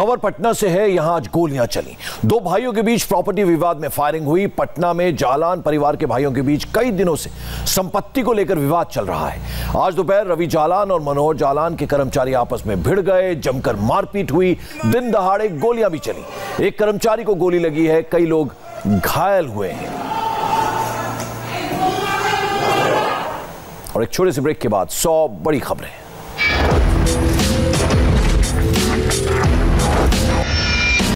खबर पटना से है, यहाँ आज गोलियाँ चली। दो भाइयों के बीच प्रॉपर्टी विवाद में फायरिंग हुई। पटना में जालान परिवार के भाइयों के बीच कई दिनों से संपत्ति को लेकर विवाद चल रहा है। आज दोपहर रवि जालान और मनोहर जालान के कर्मचारी आपस में भिड़ गए, जमकर मारपीट हुई। दिन दहाड़े गोलियाँ भी चली। एक कर्मचारी को गोली लगी है, कई लोग घायल हुए हैं। और एक छोटे से ब्रेक के बाद सौ बड़ी खबरें।